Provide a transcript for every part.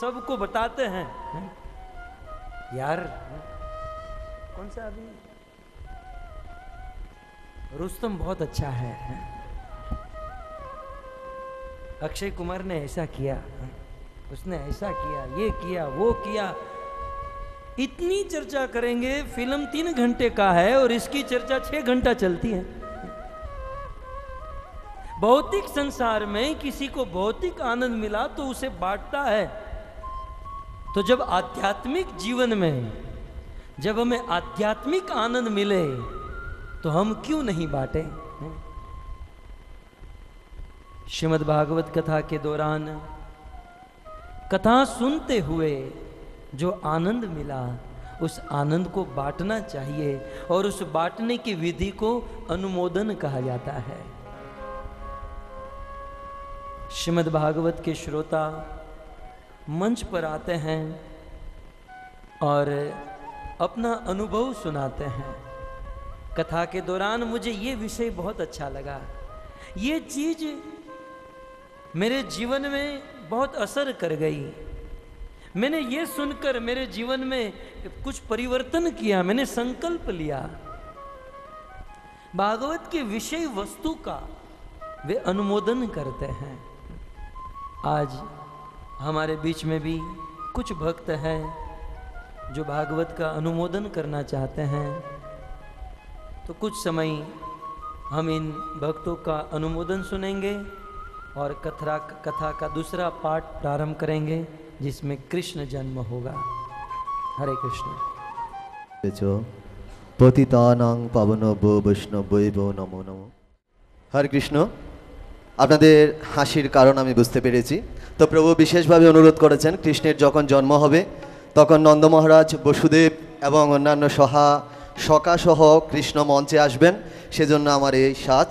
सबको बताते हैं हैं? यार, कौन सा अभी रुस्तम बहुत अच्छा है, हैं? अक्षय कुमार ने ऐसा किया, हैं? उसने ऐसा किया, ये किया, वो किया इतनी चर्चा करेंगे, फ़िल्म तीन घंटे का है और इसकी चर्चा छह घंटा चलती है भौतिक संसार में किसी को भौतिक आनंद मिला तो उसे बांटता है तो जब आध्यात्मिक जीवन में, जब हमें आध्यात्मिक आनंद मिले तो हम क्यों नहीं बांटे? श्रीमद् भागवत कथा के दौरान कथा सुनते हुए जो आनंद मिला, उस आनंद को बांटना चाहिए और उस बांटने की विधि को अनुमोदन कहा जाता है। श्रीमद् भागवत के श्रोता मंच पर आते हैं और अपना अनुभव सुनाते हैं। कथा के दौरान मुझे ये विषय बहुत अच्छा लगा। ये चीज़ मेरे जीवन में बहुत असर कर गई। मैंने ये सुनकर मेरे जीवन में कुछ परिवर्तन किया, मैंने संकल्प लिया। भागवत के विषय वस्तु का वे अनुमोदन करते हैं। आज हमारे बीच में भी कुछ भक्त हैं जो भागवत का अनुमोदन करना चाहते हैं तो कुछ समय हम इन भक्तों का अनुमोदन सुनेंगे और कथा कथा का दूसरा पार्ट प्रारंभ करेंगे जिसमें कृष्ण जन्म होगा हरे कृष्ण চ পতিতানাং পাবনব বৈষ্ণবৈব নমো নমো হরে কৃষ্ণ আপনাদের হাসির কারণ আমি বুঝতে পেরেছি তো প্রভু বিশেষভাবে অনুরোধ করেছেন কৃষ্ণের যখন জন্ম হবে তখন নন্দ মহারাজ বসুদেব এবং অন্যান্য সহা সকাসহ কৃষ্ণ মঞ্চে আসবেন সেজন্য আমার এই সাজ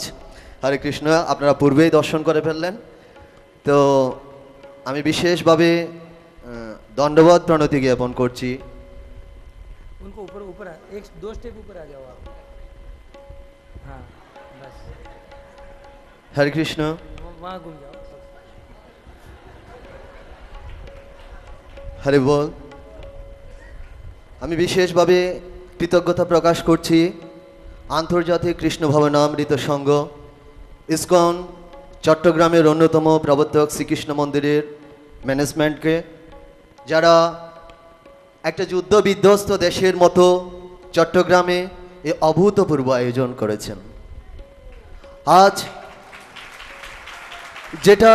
হরে কৃষ্ণ আপনারা পূর্বেই দর্শন করে ফেললেন তো আমি বিশেষভাবে আহ, দণ্ডবোধ প্রণতি জ্ঞাপন করছি उनको ऊपर ऊपर आ- एक दो स्टेप ऊपर आ जाओ आप हाँ बस হরে কৃষ্ণ वहाँ- वहाँ घूम जाओ হরে বল। আমি বিশেষভাবে কৃতজ্ঞতা প্রকাশ করছি আন্তর্জাতিক কৃষ্ণ ভবনামৃত সংঘ, ইসকন, চট্টগ্রামের অন্যতম প্রবর্তক শ্রীকৃষ্ণ মন্দিরের ম্যানেজমেন্টকে যারা একটা যুদ্ধ বিধ্বস্ত দেশের মতো চট্টগ্রামে এ অভূতপূর্ব আয়োজন করেছেন। আজ যেটা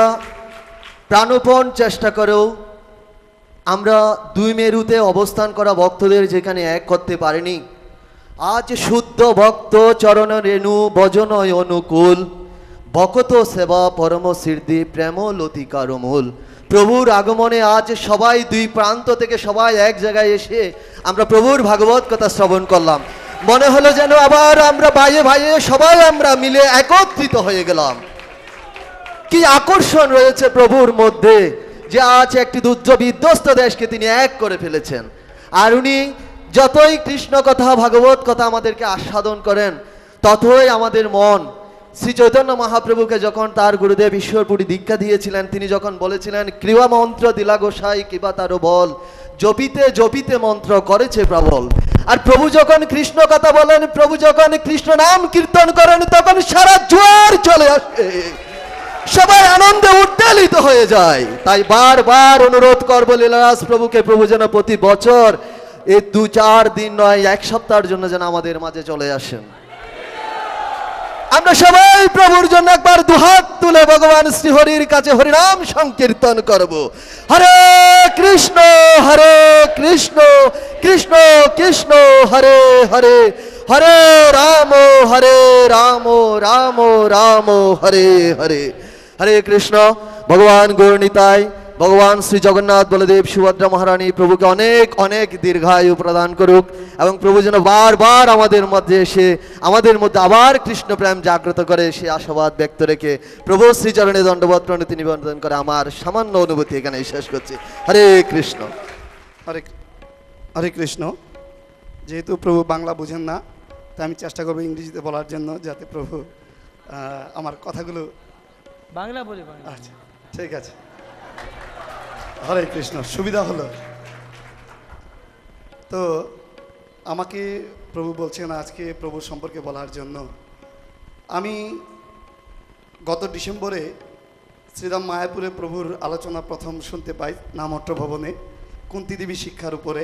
প্রাণপণ চেষ্টা করেও আমরা দুই মেরুতে অবস্থান করা ভক্তদের যেখানে এক করতে পারিনি। আজ শুদ্ধ ভক্ত চরণ রেণু বজনয় অনুকূল। ভকত সেবা পরম সিদ্ধি প্রেম লতিকার মূল প্রভুর আগমনে আজ সবাই দুই প্রান্ত থেকে সবাই এক জায়গায় এসে আমরা প্রভুর ভাগবত কথা শ্রবণ করলাম। মনে হলো যেন আবার আমরা ভাইয়ে ভাইয়ে সবাই আমরা মিলে একত্রিত হয়ে গেলাম। কি আকর্ষণ রয়েছে প্রভুর মধ্যে। যে আজ একটি দুর্য বিধ্বস্ত দেশকে তিনি এক করে ফেলেছেন। আর উনি যতই কৃষ্ণ কথা, ভাগবত কথা আমাদেরকে আস্বাদন করেন, ততই আমাদের মন শ্রী চৈতন্য মহাপ্রভুকে যখন তার গুরুদেব ঈশ্বরপুরী দীক্ষা দিয়েছিলেন, তিনি যখন বলেছিলেন ক্রিয়া মন্ত্র দিলা গোসাই কিবা তারও বল? জপিতে জপিতে মন্ত্র করেছে প্রবল। আর প্রভু যখন কৃষ্ণ কথা বলেন, প্রভু যখন কৃষ্ণ নাম কীর্তন করেন, তখন সারা জোয়ার চলে আসে। সবাই আনন্দে উদ্বেলিত হয়ে যায়। তাই বারবার অনুরোধ করব লীলারাজ প্রভুকে, প্রভু যেন প্রতি বছর এই দু চার দিন নয়, এক সপ্তাহের জন্য যেন আমাদের মাঝে চলে আসেন। আমরা সবাই প্রভুর জন্য একবার দুহাত তুলে ভগবান শ্রীহরির কাছে হরিনাম সংকীর্তন করব। হরে কৃষ্ণ হরে কৃষ্ণ কৃষ্ণ কৃষ্ণ, হরে হরে হরে রাম হরে রাম রাম রাম, হরে হরে। হরে কৃষ্ণ, ভগবান গৌরণিতায় ভগবান শ্রী জগন্নাথ বলদেব সুভদ্রা মহারানী প্রভুকে অনেক অনেক দীর্ঘায়ু প্রদান করুক এবং প্রভু যেন বারবার আমাদের মধ্যে এসে, আমাদের মধ্যে আবার কৃষ্ণ প্রেম জাগ্রত করে, সে আশাবাদ ব্যক্ত রেখে প্রভু শ্রীচরণে দণ্ডবোধ প্রণতি নিবেদন করে আমার সামান্য অনুভূতি এখানে শেষ করছি। হরে কৃষ্ণ। হরে হরে কৃষ্ণ। যেহেতু প্রভু বাংলা বুঝেন না, তাই আমি চেষ্টা করব ইংরেজিতে বলার জন্য যাতে প্রভু আমার কথাগুলো বাংলা বলি বাংলা। আচ্ছা ঠিক আছে। হরে কৃষ্ণ, সুবিধা হলো। তো আমাকে প্রভু বলছেন আজকে প্রভু সম্পর্কে বলার জন্য। আমি গত ডিসেম্বরে শ্রীরাম মায়াপুরে প্রভুর আলোচনা প্রথম শুনতে পাই নামট্ট ভবনে, কুন্তি দেবী শিক্ষার উপরে।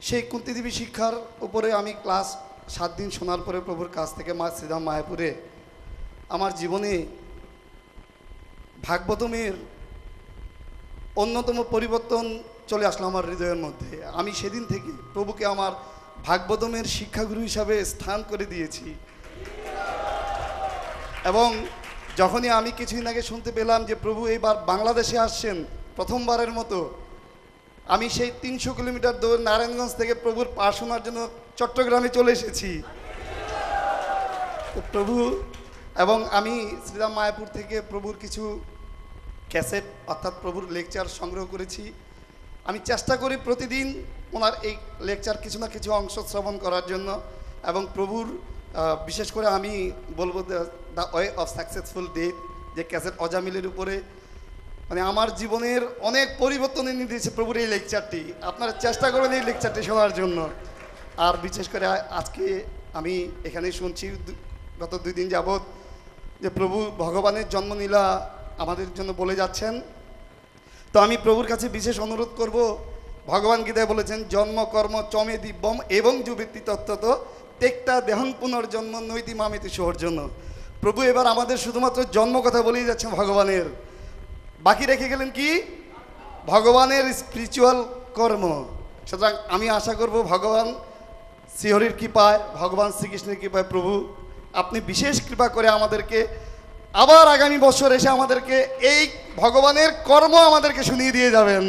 সেই কুন্তি দেবী শিক্ষার উপরে আমি ক্লাস সাত দিন শোনার পরে প্রভুর কাছ থেকে মা শ্রীরাম মায়াপুরে আমার জীবনে ভাগবতমের অন্যতম পরিবর্তন চলে আসলো আমার হৃদয়ের মধ্যে। আমি সেদিন থেকে প্রভুকে আমার ভাগবতমের শিক্ষাগুরু হিসাবে স্থান করে দিয়েছি। এবং যখনই আমি কিছুদিন আগে শুনতে পেলাম যে প্রভু এইবার বাংলাদেশে আসছেন প্রথমবারের মতো, আমি সেই তিনশো কিলোমিটার দূর নারায়ণগঞ্জ থেকে প্রভুর পাশোনার জন্য চট্টগ্রামে চলে এসেছি। প্রভু এবং আমি শ্রীরাম মায়াপুর থেকে প্রভুর কিছু ক্যাসেট, অর্থাৎ প্রভুর লেকচার সংগ্রহ করেছি। আমি চেষ্টা করি প্রতিদিন ওনার এই লেকচার কিছু না কিছু অংশ শ্রবণ করার জন্য এবং প্রভুর বিশেষ করে আমি বলব the way of successful death, যে ক্যাসেট অজামিলের উপরে। মানে আমার জীবনের অনেক পরিবর্তন এনে দিয়েছে প্রভুর এই লেকচারটি। আপনারা চেষ্টা করবেন এই লেকচারটি শোনার জন্য। আর বিশেষ করে আজকে আমি এখানে শুনছি গত দুই দিন যাবৎ যে প্রভু ভগবানের জন্মলীলা আমাদের জন্য বলে যাচ্ছেন। তো আমি প্রভুর কাছে বিশেষ অনুরোধ করব। ভগবান গীতায় বলেছেন, জন্ম, কর্ম, চমে, দিব্যম এবং যুবৃত্তি তত্ত্বত টেকটা দেহন পুনর্জন্ম নৈতি মামিতি জন্য প্রভু এবার আমাদের শুধুমাত্র জন্ম কথা বলেই যাচ্ছেন ভগবানের। বাকি রেখে গেলেন কি? ভগবানের স্পিরিচুয়াল কর্ম। সুতরাং আমি আশা করব ভগবান শ্রীহরির কৃপায়, ভগবান শ্রীকৃষ্ণের কৃপায় প্রভু আপনি বিশেষ কৃপা করে আমাদেরকে আবার আগামী বছর এসে আমাদেরকে এই ভগবানের কর্ম আমাদেরকে শুনিয়ে দিয়ে যাবেন,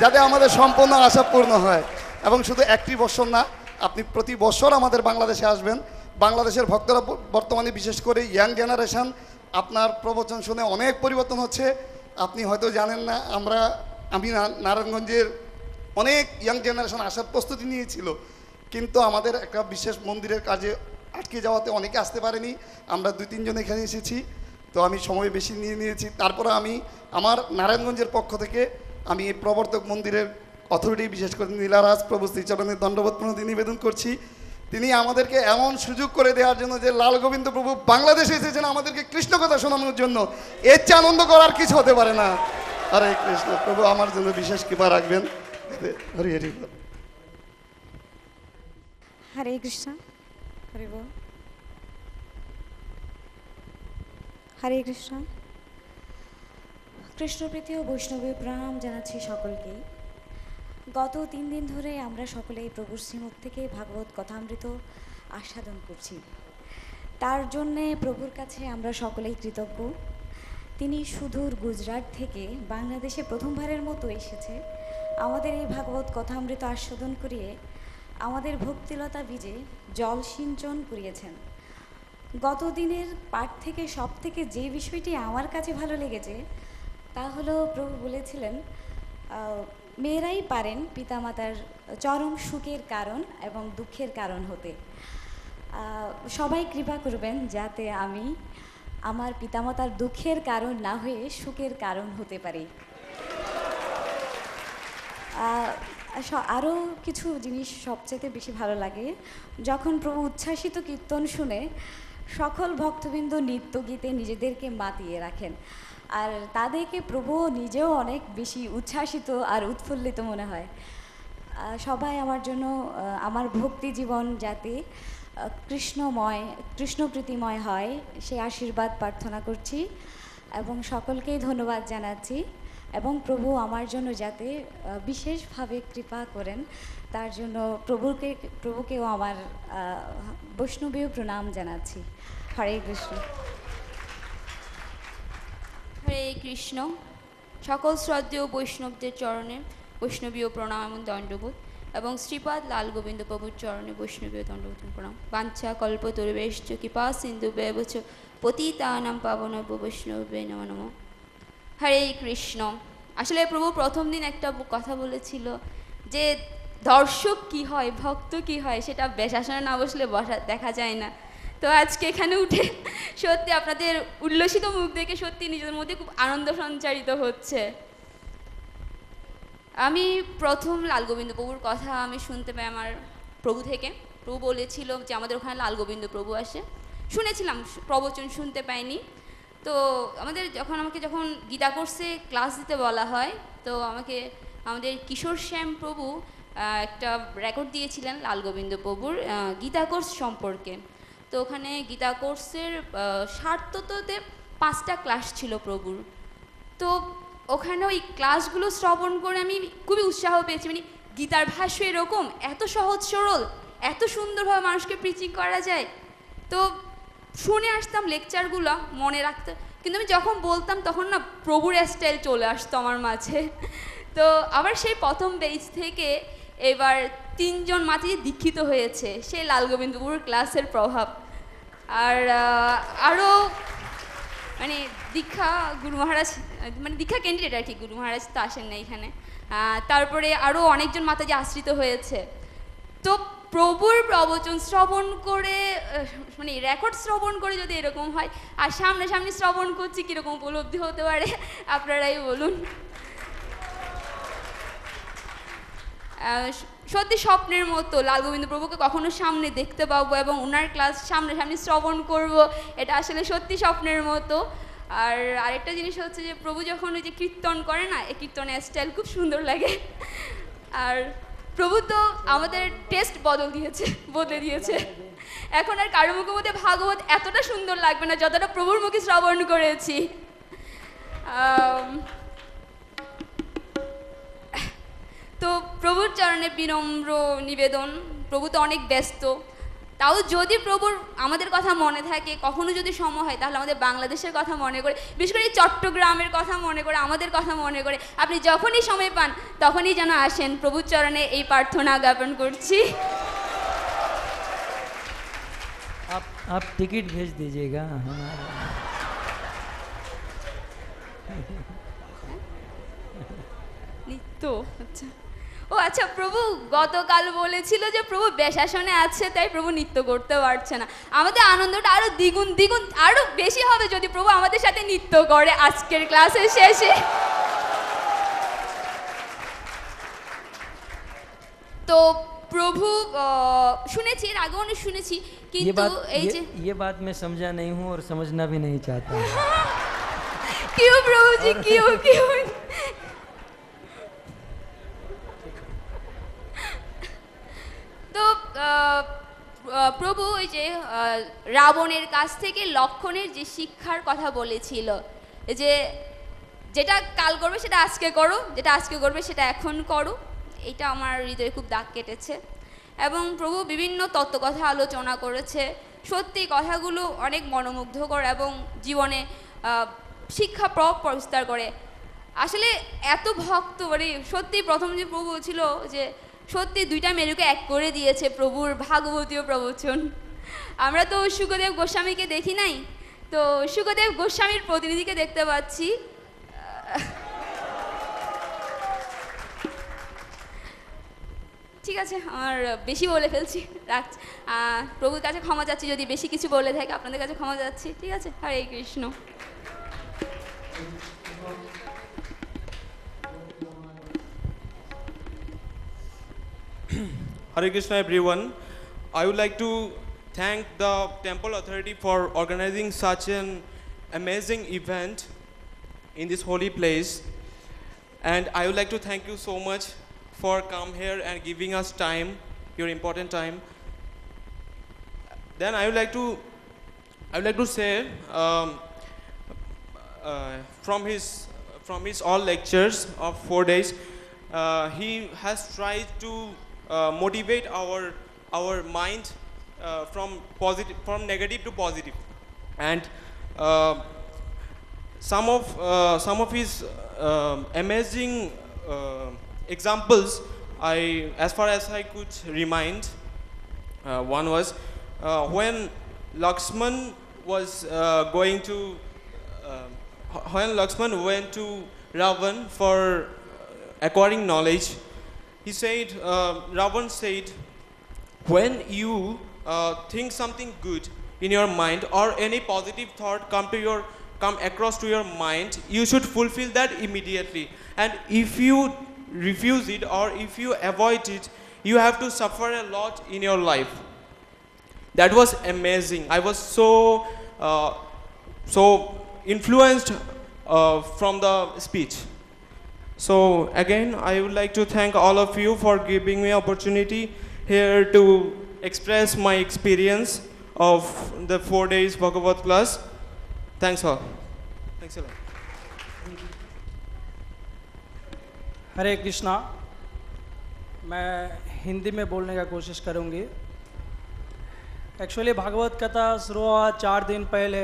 যাতে আমাদের সম্পূর্ণ আশা পূর্ণ হয়। এবং শুধু একটি বছর না, আপনি প্রতি বছর আমাদের বাংলাদেশে আসবেন। বাংলাদেশের ভক্তরা বর্তমানে বিশেষ করে ইয়াং জেনারেশন, আপনার প্রবচন শুনে অনেক পরিবর্তন হচ্ছে। আপনি হয়তো জানেন না, আমরা, আমি নারায়ণগঞ্জের অনেক ইয়াং জেনারেশন আসার প্রস্তুতি নিয়েছিল। কিন্তু আমাদের একটা বিশেষ মন্দিরের কাজে আটকে যাওয়াতে অনেকে আসতে পারেনি। আমরা দুই, তিনজন এখানে এসেছি। তো আমি সময় বেশি নিয়ে নিয়েছি। তারপরে আমি আমার নারায়ণগঞ্জের পক্ষ থেকে আমি প্রবর্তক মন্দিরের অথরিটি বিশেষ করে নীলারাজ প্রভু শ্রীচরণের দণ্ডবোধ প্রণতি নিবেদন করছি। তিনি আমাদেরকে এমন সুযোগ করে দেওয়ার জন্য যে লাল গোবিন্দ প্রভু বাংলাদেশে এসেছেন, আমাদেরকে কৃষ্ণ কথা শোনানোর জন্য। এর চেয়ে আনন্দ করার কিছু হতে পারে না। হরে কৃষ্ণ প্রভু, আমার জন্য বিশেষ কৃপা রাখবেন। হরি হরি। হরে কৃষ্ণ। হরে বল হরে কৃষ্ণ। কৃষ্ণপ্রীতি ও বৈষ্ণবের প্রণাম জানাচ্ছি সকলকে। গত তিন দিন ধরে আমরা সকলে প্রভুর শ্রীমুখ থেকে ভাগবত কথামৃত আস্বাদন করছি। তার জন্যে প্রভুর কাছে আমরা সকলেই কৃতজ্ঞ। তিনি সুদূর গুজরাট থেকে বাংলাদেশে প্রথমবারের মতো এসেছে। আমাদের এই ভাগবত কথামৃত আস্বাদন করিয়ে আমাদের ভক্তিলতা বীজে জল সিঞ্চন করিয়েছেন। গত দিনের পাঠ থেকে সব থেকে যে বিষয়টি আমার কাছে ভালো লেগেছে, তা হলো প্রভু বলেছিলেন মেয়েরাই পারেন পিতামাতার চরম সুখের কারণ এবং দুঃখের কারণ হতে। সবাই কৃপা করবেন যাতে আমি আমার পিতামাতার দুঃখের কারণ না হয়ে সুখের কারণ হতে পারি। আরও কিছু জিনিস সবচেয়ে বেশি ভালো লাগে, যখন প্রভু উচ্ছ্বাসিত কীর্তন শুনে সকল ভক্তবৃন্দ নৃত্য গীতে নিজেদেরকে মাতিয়ে রাখেন। আর তাদেরকে প্রভু নিজেও অনেক বেশি উচ্ছ্বাসিত আর উৎফুল্লিত মনে হয়। সবাই আমার জন্য আমার ভক্তি জীবন যাতে কৃষ্ণময়, কৃষ্ণপ্রীতিময় হয় সেই আশীর্বাদ প্রার্থনা করছি এবং সকলকেই ধন্যবাদ জানাচ্ছি। এবং প্রভু আমার জন্য যাতে বিশেষভাবে কৃপা করেন, তার জন্য প্রভুকে, প্রভুকেও আমার বৈষ্ণবীয় প্রণাম জানাচ্ছি। হরে কৃষ্ণ। হরে কৃষ্ণ। সকল শ্রদ্ধেয় বৈষ্ণবদের চরণে বৈষ্ণবীয় প্রণাম এবং দণ্ডবোধ, এবং শ্রীপাদ লাল গোবিন্দ প্রভুর চরণে বৈষ্ণবীয় দণ্ডবোধ প্রণাম। বাঞ্ছা কল্প তরিবেশ কৃপা সিন্ধু ব্যবচ পতিতানাম পাবন বৈষ্ণবে নম। হরে কৃষ্ণ। আসলে প্রভু প্রথম দিন একটা কথা বলেছিল যে, দর্শক কি হয়, ভক্ত কি হয়, সেটা বেশ আসনে না বসলে বসা, দেখা যায় না। তো আজকে এখানে উঠে সত্যি আপনাদের উল্লসিত মুখ দেখে সত্যি নিজের মধ্যে খুব আনন্দ সঞ্চারিত হচ্ছে। আমি প্রথম লাল গোবিন্দ প্রভুর কথা আমি শুনতে পাই আমার প্রভু থেকে। প্রভু বলেছিল যে, আমাদের ওখানে লাল গোবিন্দ প্রভু আসে। শুনেছিলাম, প্রবচন শুনতে পাইনি। তো আমাদের যখন আমাকে যখন গীতা কোর্সে ক্লাস দিতে বলা হয়, তো আমাকে, আমাদের কিশোর শ্যাম প্রভু একটা রেকর্ড দিয়েছিলেন লাল গোবিন্দ প্রভুর গীতা কোর্স সম্পর্কে। তো ওখানে গীতা কোর্সের সার্থতে পাঁচটা ক্লাস ছিল প্রভুর। তো ওখানে ওই ক্লাসগুলো শ্রবণ করে আমি খুবই উৎসাহ পেয়েছি। মানে গীতার ভাষ্য এরকম, এত সহজ সরল, এত সুন্দরভাবে মানুষকে প্রিচিং করা যায়। তো শুনে আসতাম লেকচারগুলো মনে রাখতে। কিন্তু আমি যখন বলতাম তখন না প্রভুর স্টাইল চলে আসতো আমার মাঝে। তো আবার সেই প্রথম বেজ থেকে এবার তিনজন মাঝে দীক্ষিত হয়েছে, সেই লাল গোবিন্দপুর ক্লাসের প্রভাব। আর আরও মানে দীক্ষা গুরু মহারাজ মানে দীক্ষা ক্যান্ডিডেট আর কি গুরু মহারাজ তো আসেন না এখানে। তারপরে আরও অনেকজন মাতাজি আশ্রিত হয়েছে। তো প্রভুর প্রবচন শ্রবণ করে মানে রেকর্ড শ্রবণ করে যদি এরকম হয়, আর সামনাসামনি শ্রবণ করছি কীরকম উপলব্ধি হতে পারে, আপনারাই বলুন। সত্যি স্বপ্নের মতো লাল গোবিন্দ প্রভুকে কখনো সামনে দেখতে পাবো এবং ওনার ক্লাস সামনাসামনি শ্রবণ করব, এটা আসলে সত্যি স্বপ্নের মতো। আর আরেকটা জিনিস হচ্ছে যে, প্রভু যখন ওই যে কীর্তন করে না, এই কীর্তনের স্টাইল খুব সুন্দর লাগে। আর প্রভু তো আমাদের টেস্ট বদল দিয়েছে, বদলে দিয়েছে। এখন আর কারও মুখে ভাগবত এতটা সুন্দর লাগবে না, যতটা প্রভুর মুখে শ্রবণ করেছি। তো প্রভুর চরণে বিনম্র নিবেদন, প্রভু তো অনেক ব্যস্ত। তাও যদি প্রভুর আমাদের কথা মনে থাকে কখনো যদি সময় হয় তাহলে আমাদের বাংলাদেশের কথা মনে করে বিশেষ করে এই চট্টগ্রামের কথা মনে করে আমাদের কথা মনে করে আপনি যখনই সময় পান তখনই যেন আসেন প্রভুর চরণে এই প্রার্থনা জ্ঞাপন করছি आप आप टिकट भेज दीजिएगा हमारा নিত্য আচ্ছা ও আচ্ছা প্রভু গতকাল বলেছিল যে প্রভু বেশাসনে আছে তাই প্রভু নৃত্য করতে পারছে না আমাদের আনন্দটা আরো দ্বিগুণ দ্বিগুণ আরো বেশি হবে যদি প্রভু আমাদের সাথে নৃত্য করে আজকের ক্লাসের শেষে তো প্রভু আহ, শুনেছি এর আগেও অনেক শুনেছি ये কিন্তু बात এই ये, যে ये बात मैं समझा नहीं हूँ और समझना भी नहीं चाहता हूँ কিউ প্রভুজি কিউ কিউ প্রভু ওই যে রাবণের কাছ থেকে লক্ষণের যে শিক্ষার কথা বলেছিল, যে যেটা কাল করবে সেটা আজকে করো, যেটা আজকে করবে সেটা এখন করো, এটা আমার হৃদয়ে খুব দাগ কেটেছে। এবং প্রভু বিভিন্ন তত্ত্বকথা আলোচনা করেছে, সত্যি কথাগুলো অনেক মনোমুগ্ধকর এবং জীবনে শিক্ষা প্রভাব বিস্তার করে। আসলে এত ভক্ত মানে সত্যি প্রথম যে প্রভু ছিল, যে সত্যি দুইটা মেরুকে এক করে দিয়েছে প্রভুর ভাগবতীয় প্রবচন। আমরা তো সুখদেব গোস্বামীকে দেখি নাই। তো সুখদেব গোস্বামীর প্রতিনিধিকে দেখতে পাচ্ছি। ঠিক আছে, আমার বেশি বলে ফেলছি, রাখছি। প্রভুর কাছে ক্ষমা চাচ্ছি, যদি বেশি কিছু বলে থাকে, আপনাদের কাছে ক্ষমা চাচ্ছি। ঠিক আছে, হরে Krishna. Hare Krishna everyone. I would like to thank the temple authority for organizing such an amazing event in this holy place. And I would like to thank you so much for come here and giving us time, your important time. then I would like to, I would like to say, um, uh, from his from his all lectures of four days, uh, he has tried to motivate our our mind uh, from positive from negative to positive, and uh, some of uh, some of his um amazing uh, examples I as far as I could remind uh, one was uh, when Lakshman was uh, going to uh, when Lakshman went to Ravan for acquiring knowledge he said uh, Ravan said when you uh, think something good in your mind or any positive thought come to your come across to your mind you should fulfill that immediately. And if you refuse it or if you avoid it you have to suffer a lot in your life. That was amazing. I was so uh, so influenced uh, from the speech so again, I would like to thank all of you for giving me opportunity here to express my experience of the four days Bhagavad class. Thanks all. Thanks a lot. हरे कृष्णा मैं हिंदी में बोलने का कोशिश करूँगी actually Bhagavat कथा शुरू हुआ चार दिन पहले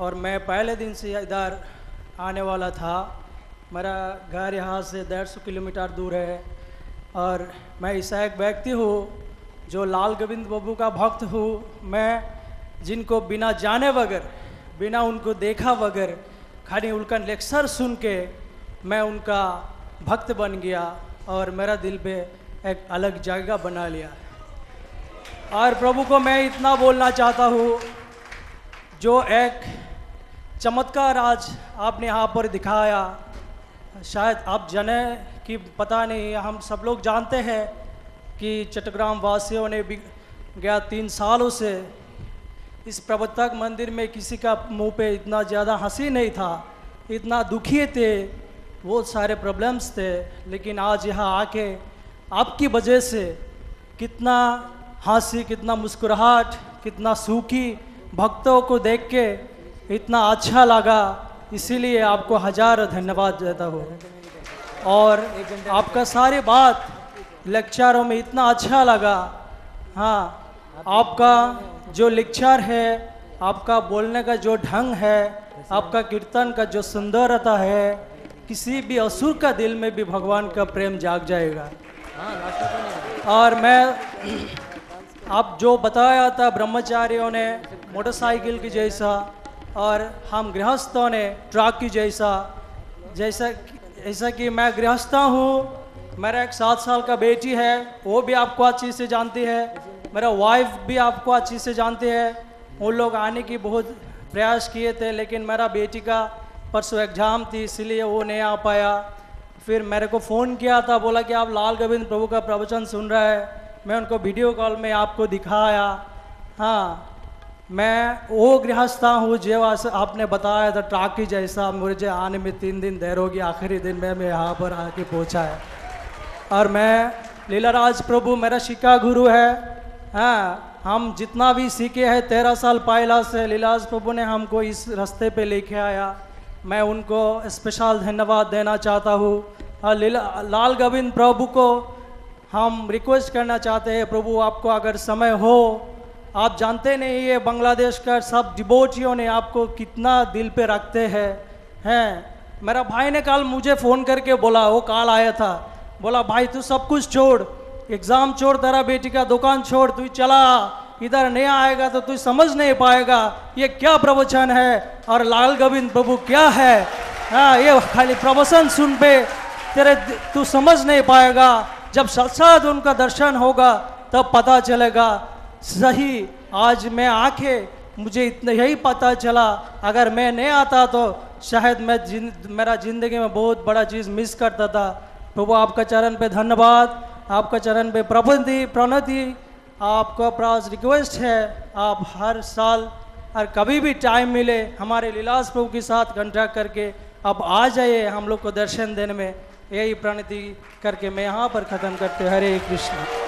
और मैं पहले दिन से इधर आने वाला था मेरा घर यहाँ से डेढ़ सौ किलोमीटर दूर है और मैं ऐसा एक व्यक्ति हूँ जो लाल गोविंद बाबू का भक्त हूँ। मैं जिनको बिना जाने बगैर, बिना उनको देखा बगैर, खाली उनका लेक्चर सुन के मैं उनका भक्त बन गया और मेरा दिल पे एक अलग जगह बना लिया। और प्रभु को मैं इतना बोलना चाहता हूँ, जो एक चमत्कार आज आपने यहाँ पर दिखाया। शायद आप जने कि पता नहीं, हम सब लोग जानते हैं कि चट्टग्राम वासियों ने भी गया तीन सालों से। इस प्रवर्तक मंदिर में किसी का मुँह पे इतना ज़्यादा हँसी नहीं था, इतना दुखी थे, बहुत सारे प्रॉब्लम्स थे, लेकिन आज यहाँ आके आपकी वजह से कितना हँसी, कितना मुस्कुराहट, कितना सूखी भक्तों को देख के इतना अच्छा लगा। इसीलिए आपको हज़ार धन्यवाद देता हूँ। और आपका सारी बात लेक्चरों में इतना अच्छा लगा। हाँ आपका जो लेक्चर है, आपका बोलने का जो ढंग है, आपका कीर्तन का जो सुंदरता है, किसी भी असुर का दिल में भी भगवान का प्रेम जाग जाएगा। और मैं, आप जो बताया था ब्रह्मचारियों ने मोटरसाइकिल की जैसा और हम गृहस्थों ने ट्रक की जैसा जैसा जैसा कि मैं गृहस्था हूँ, मेरा एक सात साल का बेटी है, वो भी आपको अच्छी से जानती है, मेरा वाइफ भी आपको अच्छी से जानती है। वो लोग आने की बहुत प्रयास किए थे, लेकिन मेरा बेटी का परसों एग्ज़ाम थी, इसलिए वो नहीं आ पाया। फिर मेरे को फ़ोन किया था, बोला कि आप लाल गोविंद प्रभु का प्रवचन सुन रहे हैं, मैं उनको वीडियो कॉल में आपको दिखाया। हाँ मैं वो गृहस्था हूँ, जो आपने बताया था, टाकी जैसा मुझे आने में तीन दिन देर होगी, आखिरी दिन में मैं यहाँ पर आके पहुँचा है। और मैं लीलाराज प्रभु मेरा शिका गुरु है। हाँ हम जितना भी सीखे हैं, तेरह साल पहला से लीलाराज प्रभु ने हमको इस रास्ते पे लेके आया। मैं उनको स्पेशल धन्यवाद देना चाहता हूँ। और लीला, लाल गोविंद प्रभु को हम रिक्वेस्ट करना चाहते हैं, प्रभु आपको अगर समय हो आप जानते नहीं ये बांग्लादेश का सब डिबोटियों ने आपको कितना दिल पे रखते हैं हैं। मेरा भाई ने कल मुझे फ़ोन करके बोला, वो कल आया था। बोला, भाई, तू सब कुछ छोड़, एग्ज़ाम छोड़, तेरा बेटी का दुकान छोड़, तू चला, इधर नहीं आएगा तो तू समझ नहीं पाएगा, ये क्या प्रवचन है? और लाल गोविंद प्रभु क्या है? हाँ ये खाली प्रवचन सुन पे, तेरे तू समझ नहीं पाएगा। जब साक्षात उनका दर्शन होगा, तब पता चलेगा सही, आज मैं आके मुझे इतना यही पता चला, अगर मैं नहीं आता तो शायद मैं जिन, मेरा ज़िंदगी में बहुत बड़ा चीज़ मिस करता था। प्रभु, आपका चरण पे धन्यवाद, आपका चरण पे प्रबंधी, प्रणति, आपका पास रिक्वेस्ट है। आप हर साल और कभी भी टाइम मिले, हमारे लीलास प्रभु के साथ कंटेक्ट करके, आप आ जाइए हम लोग को दर्शन देने में। यही प्रणति करके मैं यहाँ पर ख़त्म करते हरे कृष्ण।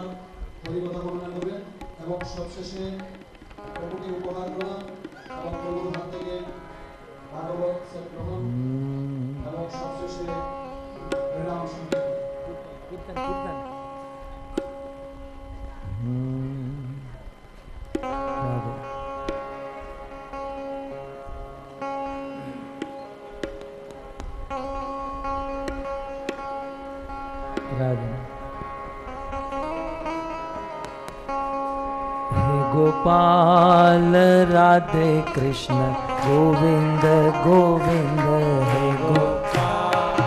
আমার হরিকথা বর্ণনা করবেন এবং সবশেষে প্রভুকে উপহার করা এবং প্রভুর হাত থেকে ভাগবত গ্রহণ এবং সবশেষে হরিনাম সংকীর্তন। কীর্তন কীর্তন। राधे कृष्ण गोविंद गोविंद हे गोपाल